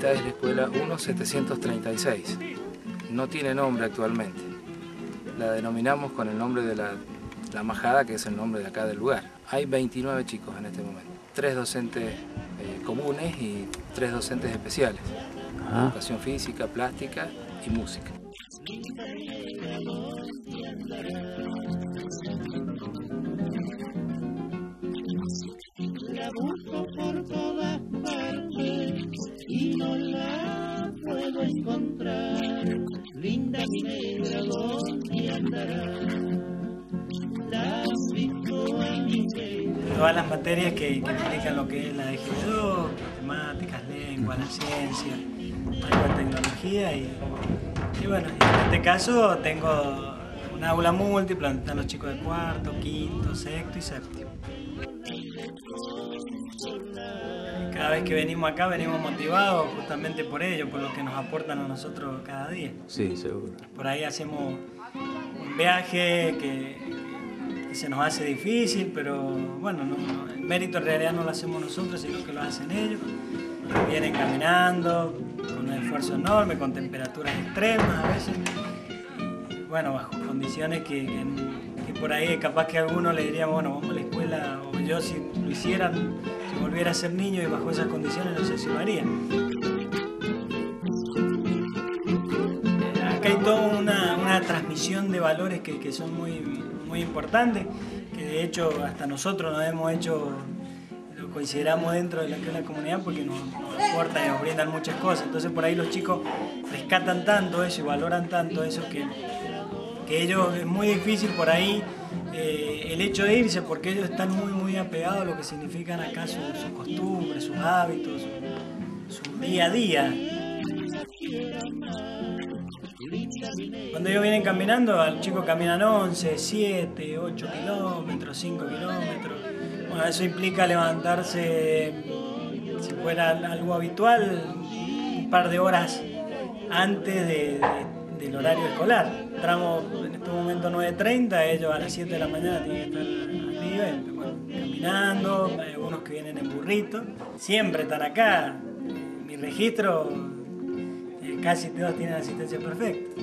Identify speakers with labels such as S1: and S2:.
S1: esta es la escuela 1736. No tiene nombre actualmente. La denominamos con el nombre de la, la majada, que es el nombre de acá del lugar. Hay 29 chicos en este momento. Tres docentes eh, comunes y tres docentes especiales. Educación física, plástica y música.
S2: Encontrar. Linda negra, ¿dónde andará? La mi
S3: todas las materias que, que lo que es la EGB2, matemáticas, lengua, la ciencia, tecnología y, bueno, en este caso tengo un aula múltiple donde están los chicos de cuarto, quinto, sexto y séptimo. Cada vez que venimos acá venimos motivados justamente por ello, por lo que nos aportan a nosotros cada día.
S4: Sí, seguro.
S3: Por ahí hacemos un viaje que, que se nos hace difícil, pero bueno, no- no, el mérito en realidad no lo hacemos nosotros, sino que lo hacen ellos. Vienen caminando con un esfuerzo enorme, con temperaturas extremas a veces. Bueno, bajo condiciones que, por ahí capaz que a alguno le diríamos, bueno, vamos a la escuela, o yo si lo hicieran, si volviera a ser niño y bajo esas condiciones, no sé lo haría. Acá hay toda una, una transmisión de valores que, que son muy, muy importantes, que de hecho hasta nosotros nos hemos hecho, lo consideramos dentro de la comunidad porque nos, nos aportan y nos brindan muchas cosas. Entonces por ahí los chicos rescatan tanto eso y valoran tanto eso que, ellos es muy difícil por ahí eh, el hecho de irse porque ellos están muy muy apegados a lo que significan acá sus, costumbres, sus hábitos, su, día a día. Cuando ellos vienen caminando, los chicos caminan 11, 7, 8 kilómetros, 5 kilómetros. Bueno, eso implica levantarse, si fuera algo habitual, un par de horas antes de- del horario escolar. Entramos en este momento 9.30, ellos a las 7 de la mañana tienen que estar arriba, caminando, algunos que vienen en burrito. Siempre están acá. Mi registro, eh, casi todos tienen asistencia perfecta.